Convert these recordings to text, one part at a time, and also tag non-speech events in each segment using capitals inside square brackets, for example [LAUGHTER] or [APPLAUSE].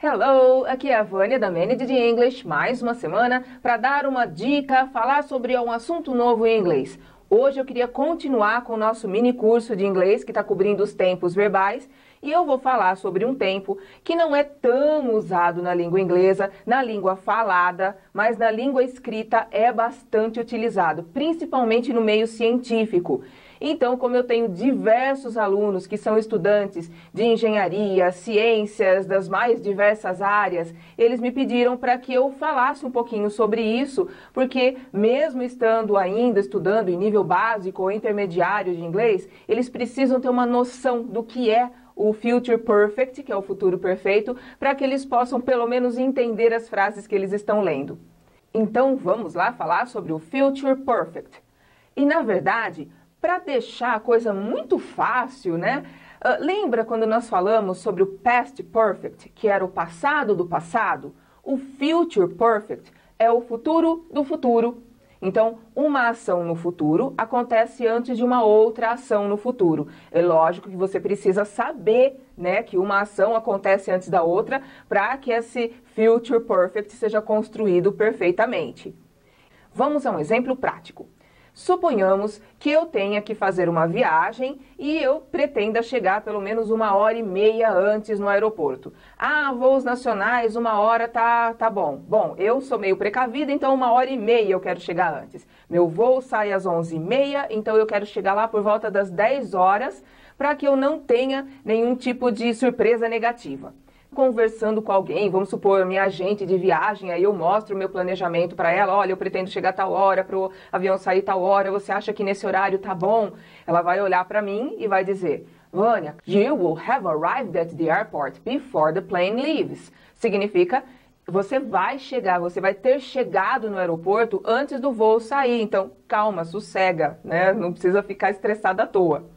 Hello, aqui é a Vânia da Manage de English, mais uma semana para dar uma dica, falar sobre um assunto novo em inglês. Hoje eu queria continuar com o nosso mini curso de inglês que está cobrindo os tempos verbais e eu vou falar sobre um tempo que não é tão usado na língua inglesa, na língua falada, mas na língua escrita é bastante utilizado, principalmente no meio científico. Então, como eu tenho diversos alunos que são estudantes de engenharia, ciências, das mais diversas áreas, eles me pediram para que eu falasse um pouquinho sobre isso, porque mesmo estando ainda estudando em nível básico ou intermediário de inglês, eles precisam ter uma noção do que é o future perfect, que é o futuro perfeito, para que eles possam pelo menos entender as frases que eles estão lendo. Então, vamos lá falar sobre o future perfect. E na verdade, para deixar a coisa muito fácil, né? Uh, lembra quando nós falamos sobre o past perfect, que era o passado do passado? O future perfect é o futuro do futuro. Então, uma ação no futuro acontece antes de uma outra ação no futuro. É lógico que você precisa saber, né, que uma ação acontece antes da outra para que esse future perfect seja construído perfeitamente. Vamos a um exemplo prático. Suponhamos que eu tenha que fazer uma viagem e eu pretenda chegar pelo menos uma hora e meia antes no aeroporto. Ah, voos nacionais, uma hora tá, tá bom. Bom, eu sou meio precavida, então uma hora e meia eu quero chegar antes. Meu voo sai às onze e meia, então eu quero chegar lá por volta das dez horas para que eu não tenha nenhum tipo de surpresa negativa conversando com alguém, vamos supor, minha agente de viagem, aí eu mostro o meu planejamento para ela, olha, eu pretendo chegar tal hora para o avião sair tal hora, você acha que nesse horário tá bom? Ela vai olhar para mim e vai dizer, Vânia, you will have arrived at the airport before the plane leaves. Significa você vai chegar, você vai ter chegado no aeroporto antes do voo sair. Então, calma, sossega, né? Não precisa ficar estressado à toa.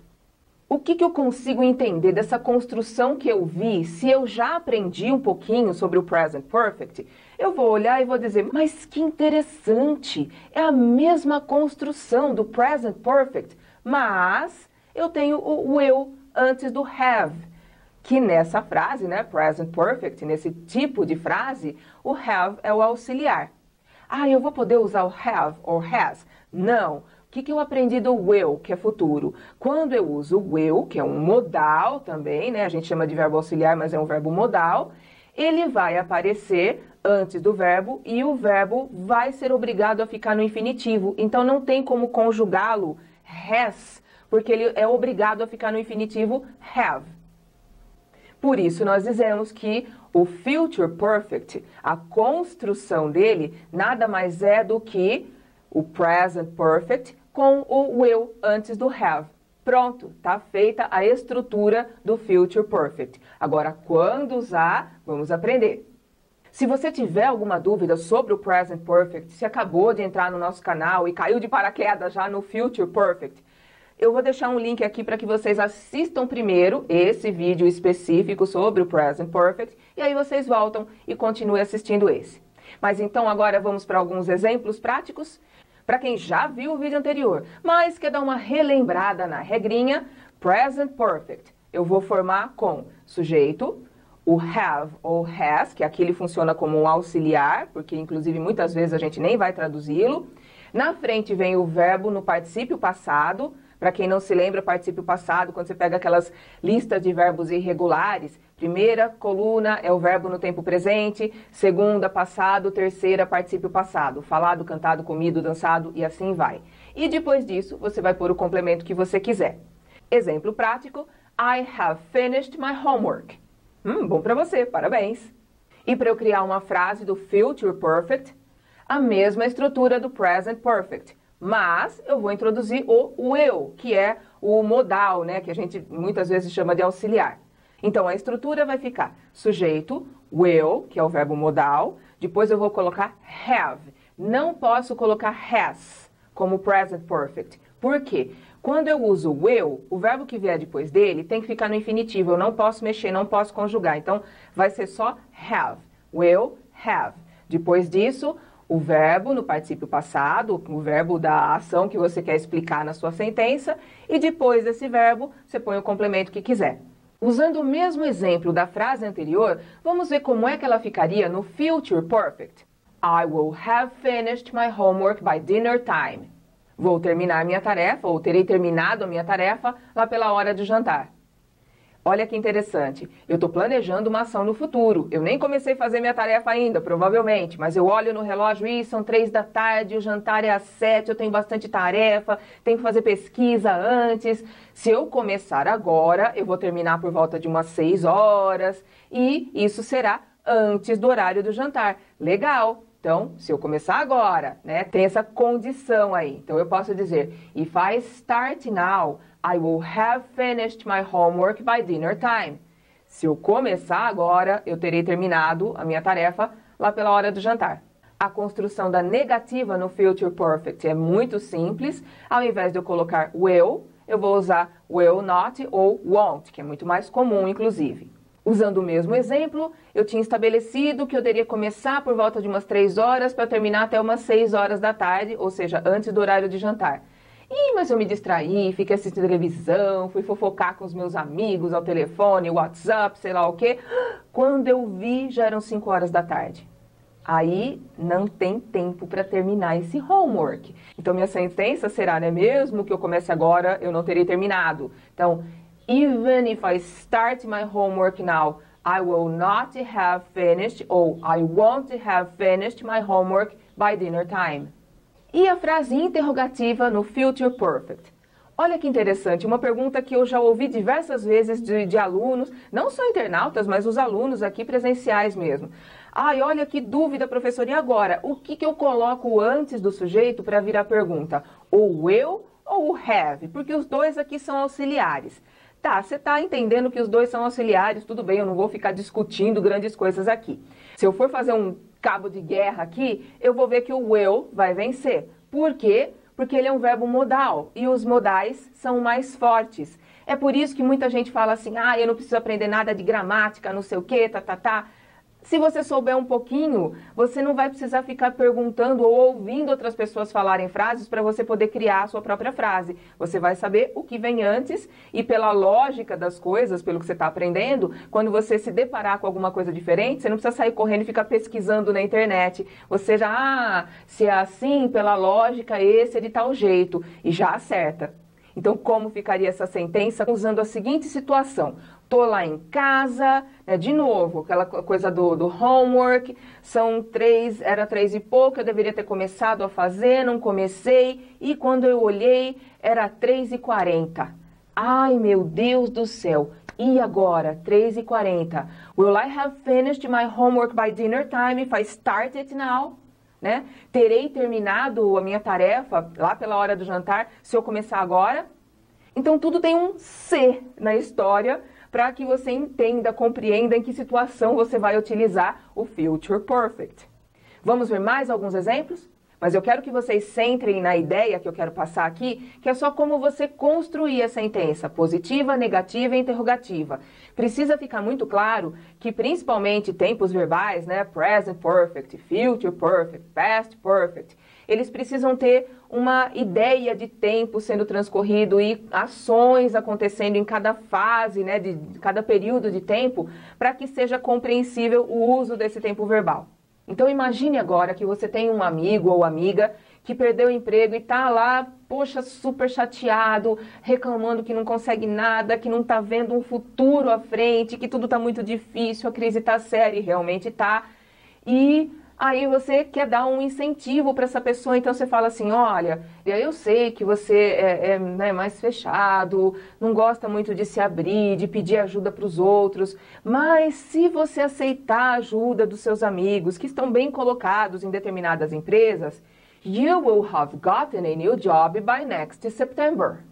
O que, que eu consigo entender dessa construção que eu vi se eu já aprendi um pouquinho sobre o present perfect? Eu vou olhar e vou dizer, mas que interessante! É a mesma construção do present perfect, mas eu tenho o will antes do have. Que nessa frase, né, present perfect, nesse tipo de frase, o have é o auxiliar. Ah, eu vou poder usar o have ou has? Não o que, que eu aprendi do will, que é futuro? Quando eu uso will, que é um modal também, né? A gente chama de verbo auxiliar, mas é um verbo modal. Ele vai aparecer antes do verbo e o verbo vai ser obrigado a ficar no infinitivo. Então não tem como conjugá-lo has, porque ele é obrigado a ficar no infinitivo have. Por isso nós dizemos que o future perfect, a construção dele, nada mais é do que o present perfect com o will antes do have. Pronto, tá feita a estrutura do future perfect. Agora, quando usar, vamos aprender. Se você tiver alguma dúvida sobre o present perfect, se acabou de entrar no nosso canal e caiu de paraquedas já no future perfect, eu vou deixar um link aqui para que vocês assistam primeiro esse vídeo específico sobre o present perfect e aí vocês voltam e continuem assistindo esse. Mas então agora vamos para alguns exemplos práticos para quem já viu o vídeo anterior, mas quer dar uma relembrada na regrinha, present perfect. Eu vou formar com sujeito, o have ou has, que aqui ele funciona como um auxiliar, porque inclusive muitas vezes a gente nem vai traduzi-lo. Na frente vem o verbo no particípio passado. Para quem não se lembra, particípio passado, quando você pega aquelas listas de verbos irregulares, Primeira coluna é o verbo no tempo presente, segunda, passado, terceira, particípio passado, falado, cantado, comido, dançado e assim vai. E depois disso, você vai pôr o complemento que você quiser. Exemplo prático: I have finished my homework. Hum, bom para você, parabéns. E para eu criar uma frase do future perfect, a mesma estrutura do present perfect, mas eu vou introduzir o will, que é o modal, né, que a gente muitas vezes chama de auxiliar. Então, a estrutura vai ficar sujeito, will, que é o verbo modal, depois eu vou colocar have. Não posso colocar has como present perfect. Por quê? Quando eu uso will, o verbo que vier depois dele tem que ficar no infinitivo. Eu não posso mexer, não posso conjugar. Então, vai ser só have. Will, have. Depois disso, o verbo no particípio passado, o verbo da ação que você quer explicar na sua sentença. E depois desse verbo, você põe o complemento que quiser. Usando o mesmo exemplo da frase anterior, vamos ver como é que ela ficaria no future perfect. I will have finished my homework by dinner time. Vou terminar minha tarefa, ou terei terminado a minha tarefa lá pela hora de jantar. Olha que interessante. Eu estou planejando uma ação no futuro. Eu nem comecei a fazer minha tarefa ainda, provavelmente, mas eu olho no relógio e são três da tarde, o jantar é às sete, eu tenho bastante tarefa, tenho que fazer pesquisa antes. Se eu começar agora, eu vou terminar por volta de umas seis horas e isso será antes do horário do jantar. Legal. Então, se eu começar agora, né, tem essa condição aí. Então, eu posso dizer, if I start now, I will have finished my homework by dinner time. Se eu começar agora, eu terei terminado a minha tarefa lá pela hora do jantar. A construção da negativa no future perfect é muito simples. Ao invés de eu colocar will, eu vou usar will not ou won't, que é muito mais comum, inclusive. Usando o mesmo exemplo, eu tinha estabelecido que eu teria começar por volta de umas 3 horas para terminar até umas 6 horas da tarde, ou seja, antes do horário de jantar. Ih, mas eu me distraí, fiquei assistindo televisão, fui fofocar com os meus amigos ao telefone, WhatsApp, sei lá o quê. Quando eu vi, já eram 5 horas da tarde. Aí não tem tempo para terminar esse homework. Então minha sentença será, né, mesmo que eu comece agora, eu não terei terminado. Então, even if I start my homework now, I will not have finished or I won't have finished my homework by dinner time. E a frase interrogativa no future perfect. Olha que interessante, uma pergunta que eu já ouvi diversas vezes de, de alunos, não só internautas, mas os alunos aqui presenciais mesmo. Ai, olha que dúvida, professor, e agora? O que, que eu coloco antes do sujeito para virar pergunta? O eu ou o have? Porque os dois aqui são auxiliares. Tá, você está entendendo que os dois são auxiliares, tudo bem, eu não vou ficar discutindo grandes coisas aqui. Se eu for fazer um cabo de guerra aqui, eu vou ver que o will vai vencer. Por quê? Porque ele é um verbo modal e os modais são mais fortes. É por isso que muita gente fala assim: ah, eu não preciso aprender nada de gramática, não sei o quê, tá, tá, tá. Se você souber um pouquinho, você não vai precisar ficar perguntando ou ouvindo outras pessoas falarem frases para você poder criar a sua própria frase. Você vai saber o que vem antes e pela lógica das coisas, pelo que você está aprendendo, quando você se deparar com alguma coisa diferente, você não precisa sair correndo e ficar pesquisando na internet. Você já, ah, se é assim, pela lógica, esse é de tal jeito, e já acerta. Então, como ficaria essa sentença usando a seguinte situação? Tô lá em casa, né, de novo, aquela coisa do, do homework, são três, era três e pouco, eu deveria ter começado a fazer, não comecei, e quando eu olhei, era três e quarenta. Ai, meu Deus do céu, e agora? Três e quarenta. Will I have finished my homework by dinner time if I start it now? Né? Terei terminado a minha tarefa lá pela hora do jantar se eu começar agora? Então tudo tem um se na história para que você entenda, compreenda em que situação você vai utilizar o future perfect. Vamos ver mais alguns exemplos? Mas eu quero que vocês centrem na ideia que eu quero passar aqui, que é só como você construir a sentença, positiva, negativa e interrogativa. Precisa ficar muito claro que principalmente tempos verbais, né, present perfect, future perfect, past perfect, eles precisam ter uma ideia de tempo sendo transcorrido e ações acontecendo em cada fase, né, de cada período de tempo, para que seja compreensível o uso desse tempo verbal. Então imagine agora que você tem um amigo ou amiga que perdeu o emprego e está lá, poxa, super chateado, reclamando que não consegue nada, que não está vendo um futuro à frente, que tudo está muito difícil, a crise está séria e realmente está. E Aí você quer dar um incentivo para essa pessoa, então você fala assim: olha, eu sei que você é, é né, mais fechado, não gosta muito de se abrir, de pedir ajuda para os outros, mas se você aceitar a ajuda dos seus amigos que estão bem colocados em determinadas empresas, you will have gotten a new job by next September.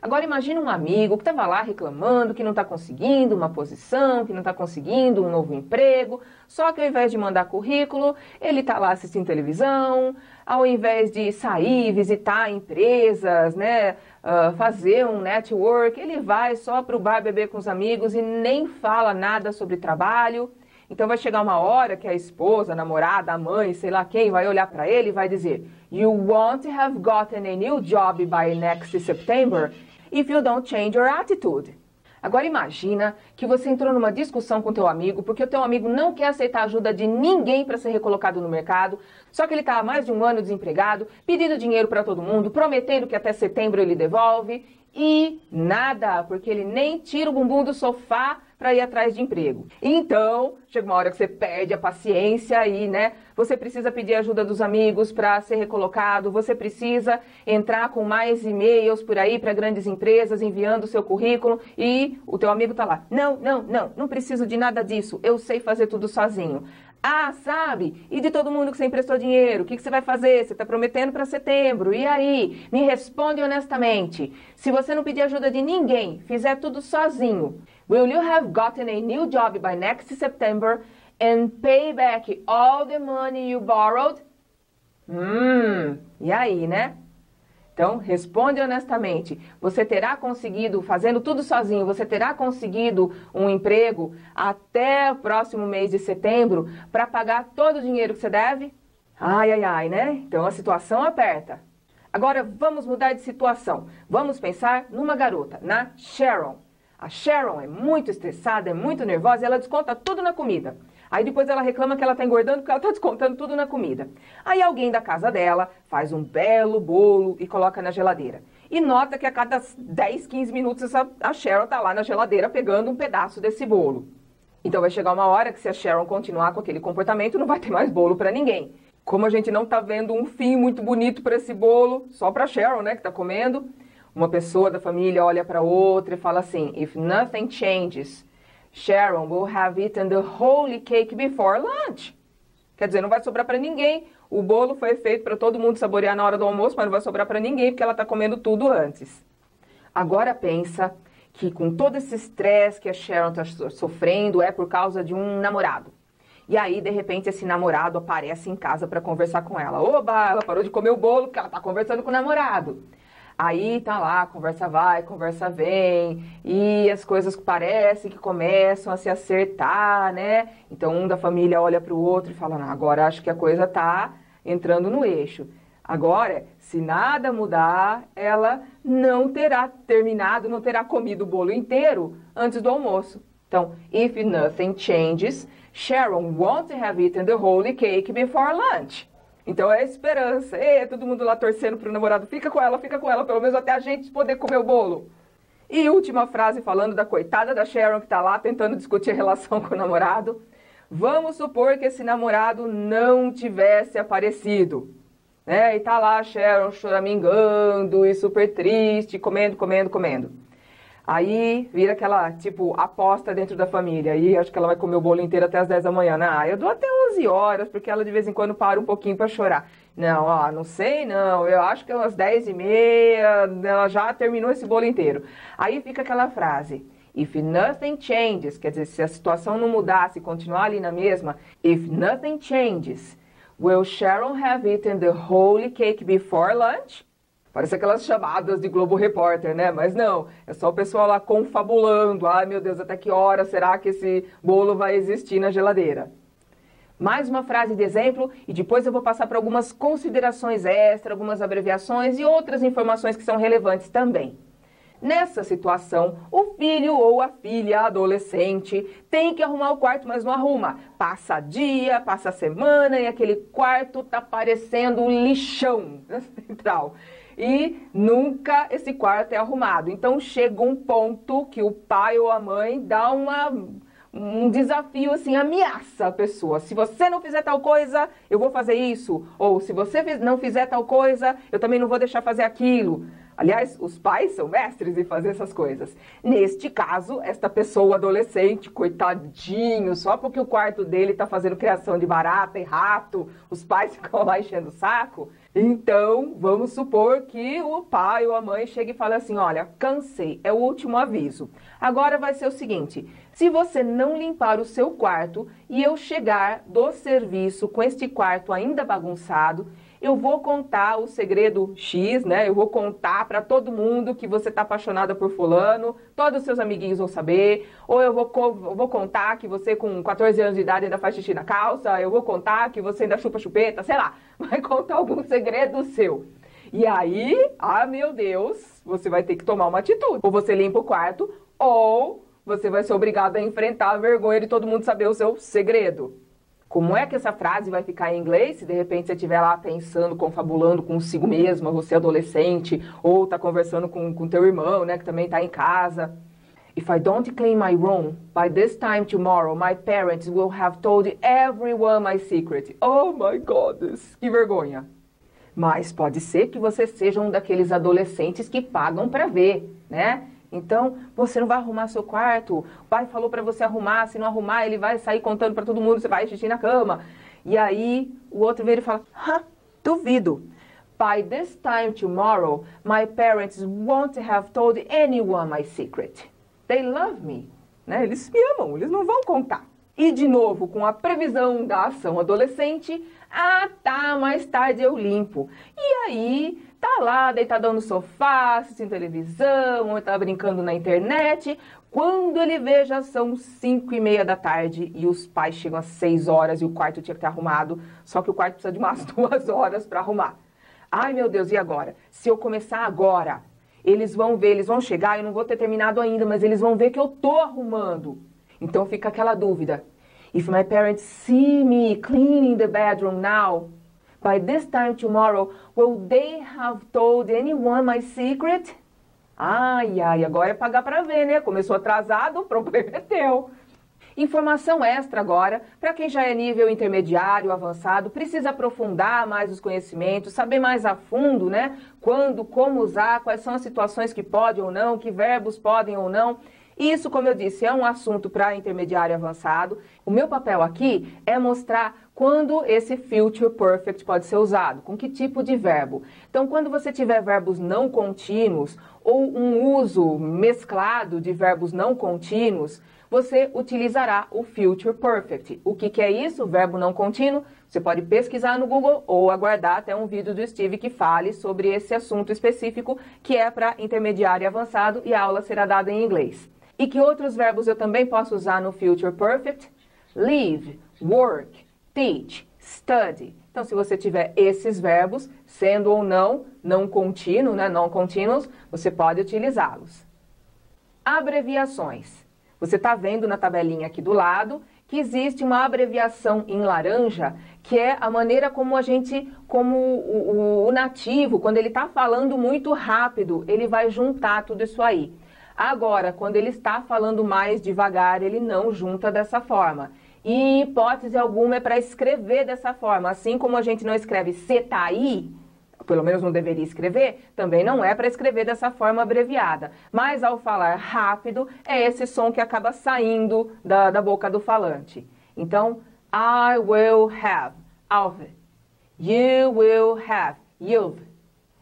Agora imagine um amigo que estava lá reclamando que não está conseguindo uma posição, que não está conseguindo um novo emprego, só que ao invés de mandar currículo, ele está lá assistindo televisão, ao invés de sair, visitar empresas, né, uh, fazer um network, ele vai só para o bar beber com os amigos e nem fala nada sobre trabalho. Então vai chegar uma hora que a esposa, a namorada, a mãe, sei lá quem, vai olhar para ele e vai dizer: You won't have gotten a new job by next September if you don't change your attitude. Agora imagina que você entrou numa discussão com teu amigo porque o teu amigo não quer aceitar ajuda de ninguém para ser recolocado no mercado, só que ele está há mais de um ano desempregado, pedindo dinheiro para todo mundo, prometendo que até setembro ele devolve e nada, porque ele nem tira o bumbum do sofá para ir atrás de emprego. Então, chega uma hora que você perde a paciência e, né, você precisa pedir ajuda dos amigos para ser recolocado, você precisa entrar com mais e-mails por aí para grandes empresas enviando o seu currículo e o teu amigo tá lá. Não, não, não, não preciso de nada disso. Eu sei fazer tudo sozinho. Ah, sabe? E de todo mundo que você emprestou dinheiro? O que, que você vai fazer? Você está prometendo para setembro. E aí? Me responde honestamente. Se você não pedir ajuda de ninguém, fizer tudo sozinho, will you have gotten a new job by next September and pay back all the money you borrowed? Hum, e aí, né? Então, responde honestamente. Você terá conseguido, fazendo tudo sozinho, você terá conseguido um emprego até o próximo mês de setembro para pagar todo o dinheiro que você deve? Ai, ai, ai, né? Então a situação aperta. Agora vamos mudar de situação. Vamos pensar numa garota, na Sharon. A Sharon é muito estressada, é muito nervosa e ela desconta tudo na comida. Aí depois ela reclama que ela está engordando porque ela está [LAUGHS] descontando tudo na comida. Aí alguém da casa dela faz um belo bolo e coloca na geladeira. E nota que a cada 10, 15 minutos essa, a Sharon está lá na geladeira pegando um pedaço desse bolo. Então vai chegar uma hora que se a Sharon continuar com aquele comportamento, não vai ter mais bolo para ninguém. Como a gente não está vendo um fim muito bonito para esse bolo, só para Sharon, né, que está comendo, uma pessoa da família olha para outra e fala assim: If nothing changes, Sharon will have eaten the whole cake before lunch. Quer dizer, não vai sobrar para ninguém. O bolo foi feito para todo mundo saborear na hora do almoço, mas não vai sobrar para ninguém porque ela está comendo tudo antes. Agora pensa que com todo esse estresse que a Sharon está sofrendo é por causa de um namorado. E aí, de repente, esse namorado aparece em casa para conversar com ela. Oba, ela parou de comer o bolo porque ela está conversando com o namorado. Aí tá lá, conversa vai, conversa vem, e as coisas parecem que começam a se acertar, né? Então um da família olha para o outro e fala: não, agora acho que a coisa tá entrando no eixo. Agora, se nada mudar, ela não terá terminado, não terá comido o bolo inteiro antes do almoço. Então, if nothing changes, Sharon won't have eaten the whole cake before lunch. Então é esperança. E todo mundo lá torcendo pro namorado. Fica com ela, fica com ela, pelo menos até a gente poder comer o bolo. E última frase falando da coitada da Sharon que tá lá tentando discutir a relação [LAUGHS] com o namorado. Vamos supor que esse namorado não tivesse aparecido. Né? E tá lá a Sharon choramingando e super triste, comendo, comendo, comendo. Aí vira aquela, tipo, aposta dentro da família. Aí acho que ela vai comer o bolo inteiro até as 10 da manhã. Ah, eu dou até 11 horas, porque ela de vez em quando para um pouquinho para chorar. Não, ó, não sei não. Eu acho que é umas 10 e meia, ela já terminou esse bolo inteiro. Aí fica aquela frase. If nothing changes, quer dizer, se a situação não mudar, se continuar ali na mesma, if nothing changes, will Sharon have eaten the whole cake before lunch? Parece aquelas chamadas de Globo Repórter, né? Mas não, é só o pessoal lá confabulando. Ai meu Deus, até que hora será que esse bolo vai existir na geladeira? Mais uma frase de exemplo e depois eu vou passar para algumas considerações extras, algumas abreviações e outras informações que são relevantes também. Nessa situação, o filho ou a filha adolescente tem que arrumar o quarto, mas não arruma. Passa dia, passa semana e aquele quarto tá parecendo um lixão [LAUGHS] central e nunca esse quarto é arrumado. Então chega um ponto que o pai ou a mãe dá uma um desafio assim, ameaça a pessoa. Se você não fizer tal coisa, eu vou fazer isso. Ou se você não fizer tal coisa, eu também não vou deixar fazer aquilo. Aliás, os pais são mestres em fazer essas coisas. Neste caso, esta pessoa adolescente, coitadinho, só porque o quarto dele está fazendo criação de barata e rato, os pais [LAUGHS] ficam lá enchendo o saco. Então, vamos supor que o pai ou a mãe chegue e fale assim: olha, cansei, é o último aviso. Agora vai ser o seguinte: se você não limpar o seu quarto e eu chegar do serviço com este quarto ainda bagunçado, eu vou contar o segredo X, né? Eu vou contar para todo mundo que você está apaixonada por fulano, todos os seus amiguinhos vão saber, ou eu vou, vou contar que você com 14 anos de idade ainda faz xixi na calça, eu vou contar que você ainda chupa chupeta, sei lá, [LAUGHS] vai contar algum segredo seu. E aí, ah meu Deus, você vai ter que tomar uma atitude. Ou você limpa o quarto, ou você vai ser obrigado a enfrentar a vergonha de todo mundo saber o seu segredo. Como é que essa frase vai ficar em inglês se de repente você estiver lá pensando, confabulando consigo mesma, você adolescente, ou está conversando com, com teu irmão, né, que também está em casa. If I don't clean my room by this time tomorrow, my parents will have told everyone my secret. Oh my goodness, que vergonha. Mas pode ser que você seja um daqueles adolescentes que pagam para ver, né? Então, você não vai arrumar seu quarto. O pai falou para você arrumar, se não arrumar, ele vai sair contando para todo mundo, você vai xixi na cama. E aí, o outro vem e fala: "Ha, duvido. By this time tomorrow, my parents won't have told anyone my secret. They love me." Né? Eles me amam, eles não vão contar. E de novo, com a previsão da ação adolescente, ah, tá, mais tarde eu limpo. E aí, tá lá deitado no sofá, assistindo televisão, ou tá brincando na internet. Quando ele vê, já são 5 e meia da tarde e os pais chegam às 6 horas e o quarto tinha que estar arrumado, só que o quarto precisa de umas [LAUGHS] duas horas para arrumar. Ai meu Deus, e agora? Se eu começar agora, eles vão ver, eles vão chegar, eu não vou ter terminado ainda, mas eles vão ver que eu tô arrumando. Então fica aquela dúvida. If my parents see me cleaning the bedroom now, by this time tomorrow, will they have told anyone my secret? Ai, ai, agora é pagar para ver, né? Começou atrasado, [LAUGHS] o problema é teu. Informação extra agora, para quem já é nível intermediário, avançado, precisa aprofundar mais os conhecimentos, saber mais a fundo, né? Quando, como usar, quais são as situações que podem ou não, que verbos podem ou não. Isso, como eu disse, é um assunto para intermediário avançado. O meu papel aqui é mostrar quando esse future perfect pode ser usado, com que tipo de verbo. Então, quando você tiver verbos não contínuos ou um uso mesclado de verbos não contínuos, você utilizará o future perfect. O que, que é isso? Verbo não contínuo? Você pode pesquisar no Google ou aguardar até um vídeo do Steve que fale sobre esse assunto específico, que é para intermediário avançado, e a aula será dada em inglês. E que outros verbos eu também posso usar no Future Perfect? Live, work, teach, study. Então, se você tiver esses verbos, sendo ou não, não contínuo, né, não contínuos, você pode utilizá-los. Abreviações. Você está vendo na tabelinha aqui do lado que existe uma abreviação em laranja, que é a maneira como a gente, como o, o, o nativo, quando ele está falando muito rápido, ele vai juntar tudo isso aí. Agora, quando ele está falando mais devagar, ele não junta dessa forma. E hipótese alguma é para escrever dessa forma. Assim como a gente não escreve cetaí, pelo menos não deveria escrever, também não é para escrever dessa forma abreviada. Mas ao falar rápido, é esse som que acaba saindo da, da boca do falante. Então, I will have, I've. You will have, you've.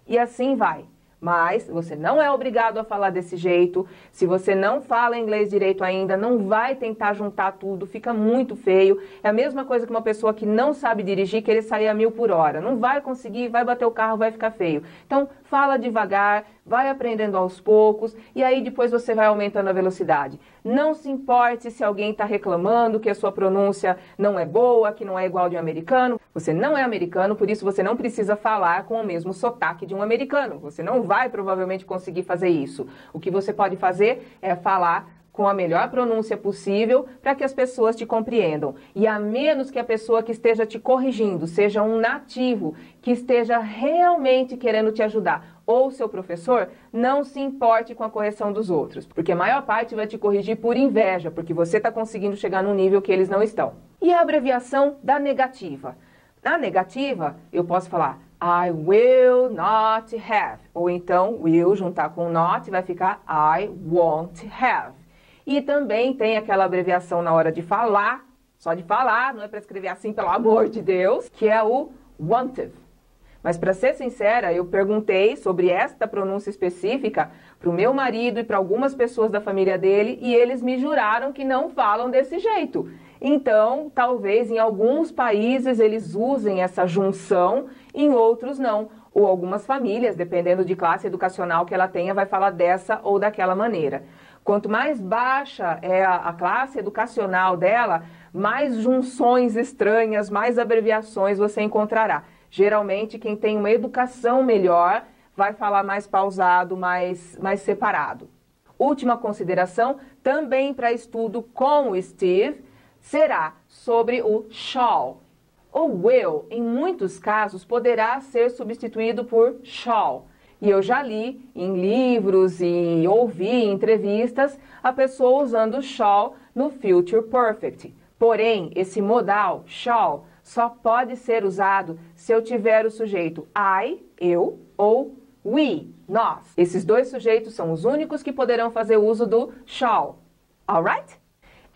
E assim vai. Mas você não é obrigado a falar desse jeito. Se você não fala inglês direito ainda, não vai tentar juntar tudo, fica muito feio. É a mesma coisa que uma pessoa que não sabe dirigir querer sair a mil por hora. Não vai conseguir, vai bater o carro, vai ficar feio. Então, fala devagar, vai aprendendo aos poucos e aí depois você vai aumentando a velocidade. Não se importe se alguém está reclamando que a sua pronúncia não é boa, que não é igual de um americano. Você não é americano, por isso você não precisa falar com o mesmo sotaque de um americano. Você não vai provavelmente conseguir fazer isso. O que você pode fazer é falar com a melhor pronúncia possível para que as pessoas te compreendam. E a menos que a pessoa que esteja te corrigindo seja um nativo que esteja realmente querendo te ajudar ou seu professor, não se importe com a correção dos outros, porque a maior parte vai te corrigir por inveja, porque você está conseguindo chegar num nível que eles não estão. E a abreviação da negativa? Na negativa, eu posso falar I will not have, ou então will juntar com not vai ficar I won't have. E também tem aquela abreviação na hora de falar, só de falar, não é para escrever assim, pelo amor de Deus, que é o wanted. Mas para ser sincera, eu perguntei sobre esta pronúncia específica para o meu marido e para algumas pessoas da família dele e eles me juraram que não falam desse jeito. Então, talvez em alguns países eles usem essa junção, em outros não. Ou algumas famílias, dependendo de classe educacional que ela tenha, vai falar dessa ou daquela maneira. Quanto mais baixa é a, a classe educacional dela, mais junções estranhas, mais abreviações você encontrará. Geralmente, quem tem uma educação melhor vai falar mais pausado, mais, mais separado. última consideração, também para estudo com o Steve, será sobre o shall. O will, em muitos casos, poderá ser substituído por shall. E eu já li em livros e ouvi em entrevistas a pessoa usando shall no future perfect. Porém, esse modal shall só pode ser usado se eu tiver o sujeito I, eu, ou we, nós. Esses dois sujeitos são os únicos que poderão fazer uso do shall. Alright?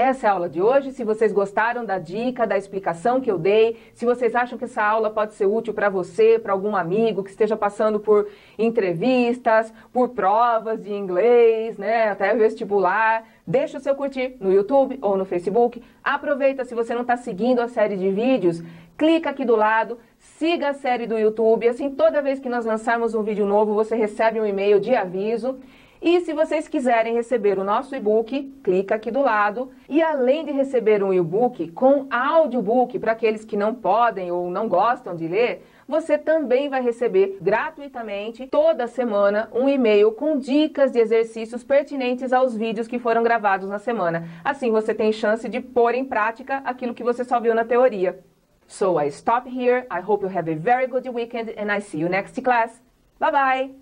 Essa é a aula de hoje. Se vocês gostaram da dica, da explicação que eu dei, se vocês acham que essa aula pode ser útil para você, para algum amigo que esteja passando por entrevistas, por provas de inglês, né, até vestibular, deixa o seu curtir no YouTube ou no Facebook. Aproveita se você não está seguindo a série de vídeos, clica aqui do lado, siga a série do YouTube, assim toda vez que nós lançarmos um vídeo novo, você recebe um e-mail de aviso. E se vocês quiserem receber o nosso e-book, clica aqui do lado. E além de receber um e-book com audiobook para aqueles que não podem ou não gostam de ler, você também vai receber gratuitamente toda semana um e-mail com dicas de exercícios pertinentes aos vídeos que foram gravados na semana. Assim você tem chance de pôr em prática aquilo que você só viu na teoria. So I stop here. I hope you have a very good weekend and I see you next class. Bye bye!